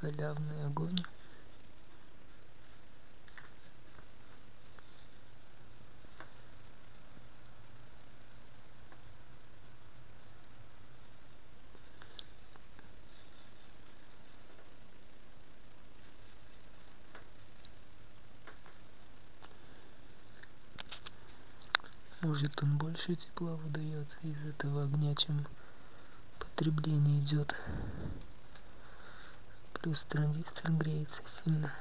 халявный огонь. Может он больше тепла выдается из этого огня чем потребление идет плюс транзистор греется сильно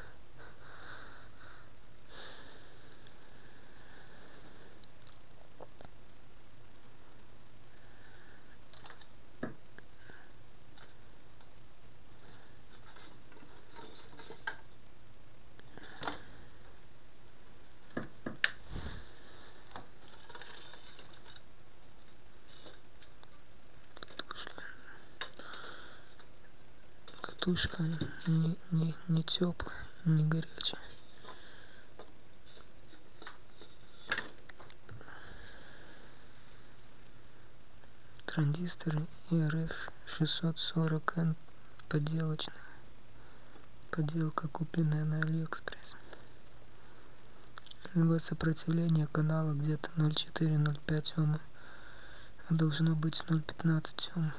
катушка не, не, не теплая не горячая. Транзистор rf 640 n поделочная. Поделка купленная на алиэкспресс. Либо сопротивление канала где-то 0,4-0,5 ома а должно быть 0,15 ома